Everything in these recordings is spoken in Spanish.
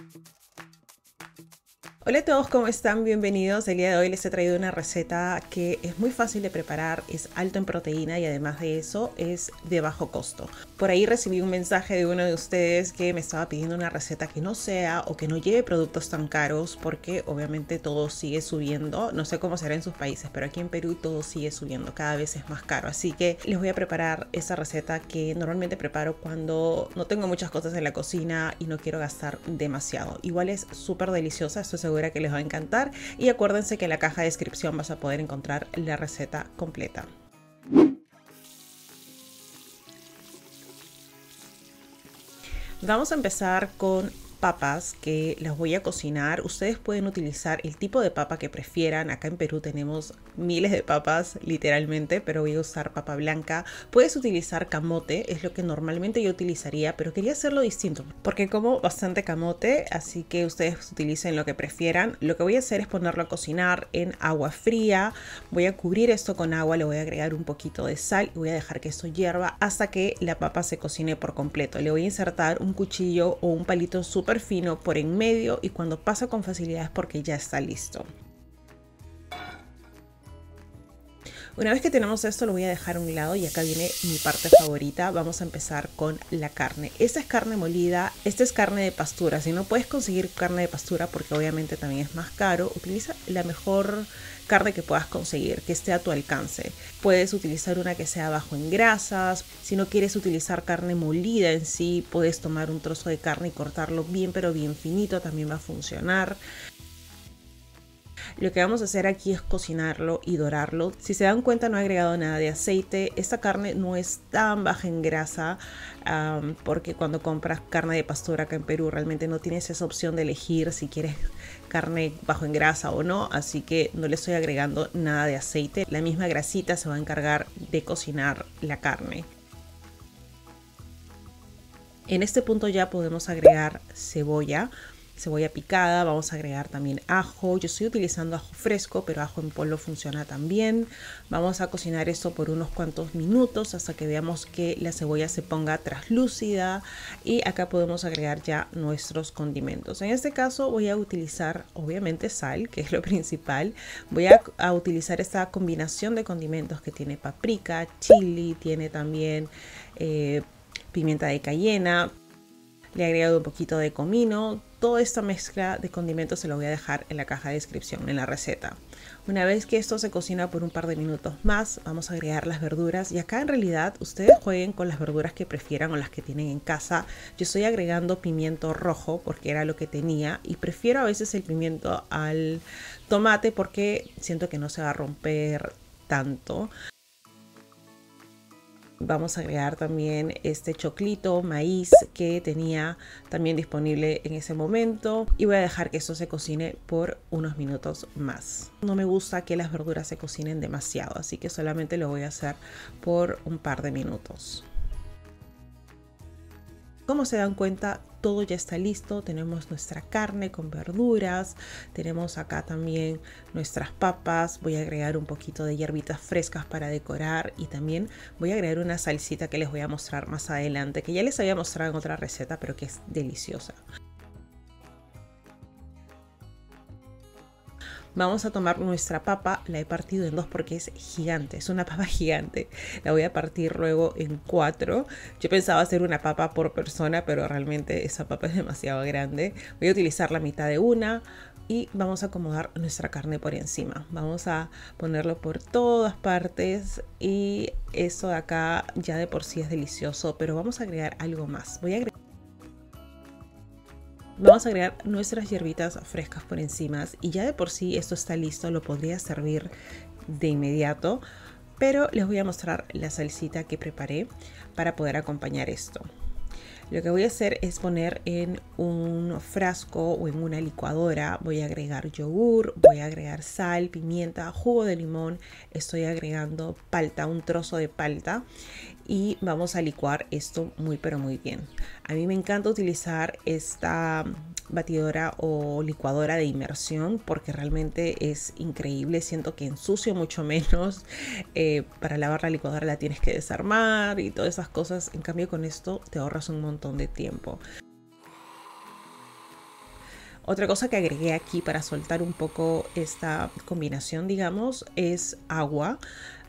thank you Hola a todos, ¿cómo están? Bienvenidos. El día de hoy les he traído una receta que es muy fácil de preparar, es alto en proteína y además de eso es de bajo costo. Por ahí recibí un mensaje de uno de ustedes que me estaba pidiendo una receta que no sea o que no lleve productos tan caros porque obviamente todo sigue subiendo. No sé cómo será en sus países, pero aquí en Perú todo sigue subiendo, cada vez es más caro. Así que les voy a preparar esa receta que normalmente preparo cuando no tengo muchas cosas en la cocina y no quiero gastar demasiado. Igual es súper deliciosa, estoy que les va a encantar y acuérdense que en la caja de descripción vas a poder encontrar la receta completa. Vamos a empezar con papas que las voy a cocinar. Ustedes pueden utilizar el tipo de papa que prefieran. Acá en Perú tenemos miles de papas, literalmente, pero voy a usar papa blanca. Puedes utilizar camote, es lo que normalmente yo utilizaría, pero quería hacerlo distinto porque como bastante camote, así que ustedes utilicen lo que prefieran. Lo que voy a hacer es ponerlo a cocinar en agua fría. Voy a cubrir esto con agua, le voy a agregar un poquito de sal y voy a dejar que esto hierva hasta que la papa se cocine por completo. Le voy a insertar un cuchillo o un palito súper fino por en medio y cuando pasa con facilidad es porque ya está listo. Una vez que tenemos esto lo voy a dejar a un lado y acá viene mi parte favorita. Vamos a empezar con la carne. Esta es carne molida, esta es carne de pastura. Si no puedes conseguir carne de pastura porque obviamente también es más caro, utiliza la mejor carne que puedas conseguir, que esté a tu alcance. Puedes utilizar una que sea bajo en grasas. Si no quieres utilizar carne molida en sí, puedes tomar un trozo de carne y cortarlo bien pero bien finito, también va a funcionar. Lo que vamos a hacer aquí es cocinarlo y dorarlo. Si se dan cuenta no he agregado nada de aceite. Esta carne no es tan baja en grasa porque cuando compras carne de pastura acá en Perú realmente no tienes esa opción de elegir si quieres carne bajo en grasa o no. Así que no le estoy agregando nada de aceite. La misma grasita se va a encargar de cocinar la carne. En este punto ya podemos agregar cebolla cebolla picada, vamos a agregar también ajo, yo estoy utilizando ajo fresco, pero ajo en polvo funciona también. Vamos a cocinar esto por unos cuantos minutos hasta que veamos que la cebolla se ponga traslúcida y acá podemos agregar ya nuestros condimentos. En este caso voy a utilizar obviamente sal, que es lo principal. Voy a, utilizar esta combinación de condimentos que tiene paprika, chili, tiene también... Eh, pimienta de cayena, le he agregado un poquito de comino. Toda esta mezcla de condimentos se lo voy a dejar en la caja de descripción, en la receta. Una vez que esto se cocina por un par de minutos más, vamos a agregar las verduras. Y acá en realidad ustedes jueguen con las verduras que prefieran o las que tienen en casa. Yo estoy agregando pimiento rojo porque era lo que tenía. Y prefiero a veces el pimiento al tomate porque siento que no se va a romper tanto. Vamos a agregar también este choclito, maíz que tenía también disponible en ese momento y voy a dejar que esto se cocine por unos minutos más. No me gusta que las verduras se cocinen demasiado, así que solamente lo voy a hacer por un par de minutos. Como se dan cuenta, todo ya está listo. Tenemos nuestra carne con verduras. Tenemos acá también nuestras papas. Voy a agregar un poquito de hierbitas frescas para decorar. Y también voy a agregar una salsita que les voy a mostrar más adelante. Que ya les había mostrado en otra receta, pero que es deliciosa. Vamos a tomar nuestra papa, la he partido en dos porque es gigante, es una papa gigante. La voy a partir luego en cuatro. Yo pensaba hacer una papa por persona, pero realmente esa papa es demasiado grande. Voy a utilizar la mitad de una y vamos a acomodar nuestra carne por encima. Vamos a ponerlo por todas partes y eso de acá ya de por sí es delicioso, pero vamos a agregar algo más. Voy a agregar Vamos a agregar nuestras hierbitas frescas por encima y ya de por sí esto está listo, lo podría servir de inmediato, pero les voy a mostrar la salsita que preparé para poder acompañar esto. Lo que voy a hacer es poner en un frasco o en una licuadora, voy a agregar yogur, voy a agregar sal, pimienta, jugo de limón, estoy agregando palta, un trozo de palta y vamos a licuar esto muy pero muy bien. A mí me encanta utilizar esta batidora o licuadora de inmersión porque realmente es increíble. Siento que ensucio mucho menos. Eh, para lavar la licuadora la tienes que desarmar y todas esas cosas. En cambio con esto te ahorras un montón de tiempo. Otra cosa que agregué aquí para soltar un poco esta combinación, digamos, es agua.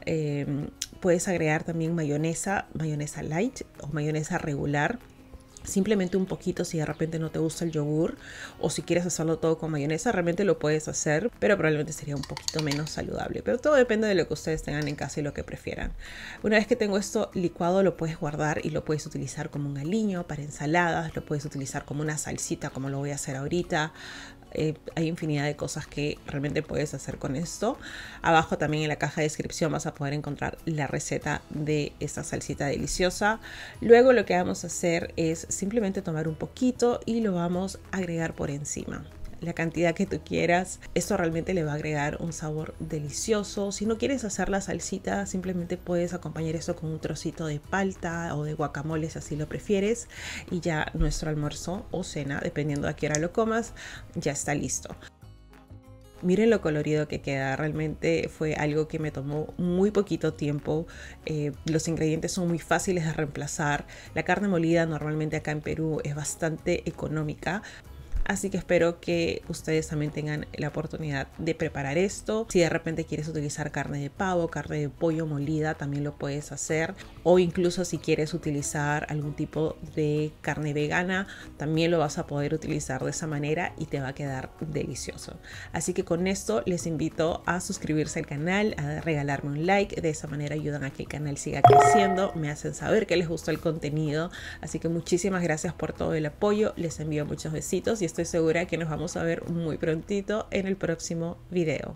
Em, puedes agregar también mayonesa, mayonesa light o mayonesa regular Simplemente un poquito si de repente no te gusta el yogur o si quieres hacerlo todo con mayonesa, realmente lo puedes hacer, pero probablemente sería un poquito menos saludable. Pero todo depende de lo que ustedes tengan en casa y lo que prefieran. Una vez que tengo esto licuado, lo puedes guardar y lo puedes utilizar como un aliño para ensaladas, lo puedes utilizar como una salsita, como lo voy a hacer ahorita. Eh, hay infinidad de cosas que realmente puedes hacer con esto. Abajo también en la caja de descripción vas a poder encontrar la receta de esta salsita deliciosa. Luego lo que vamos a hacer es simplemente tomar un poquito y lo vamos a agregar por encima la cantidad que tú quieras. Esto realmente le va a agregar un sabor delicioso. Si no quieres hacer la salsita, simplemente puedes acompañar esto con un trocito de palta o de guacamole si así lo prefieres. Y ya nuestro almuerzo o cena, dependiendo de a qué hora lo comas, ya está listo. Miren lo colorido que queda, realmente fue algo que me tomó muy poquito tiempo. Eh, los ingredientes son muy fáciles de reemplazar. La carne molida normalmente acá en Perú es bastante económica, Así que espero que ustedes también tengan la oportunidad de preparar esto. Si de repente quieres utilizar carne de pavo, carne de pollo molida, también lo puedes hacer. O incluso si quieres utilizar algún tipo de carne vegana, también lo vas a poder utilizar de esa manera y te va a quedar delicioso. Así que con esto les invito a suscribirse al canal, a regalarme un like. De esa manera ayudan a que el canal siga creciendo, me hacen saber que les gustó el contenido. Así que muchísimas gracias por todo el apoyo. Les envío muchos besitos y estoy segura que nos vamos a ver muy prontito en el próximo video.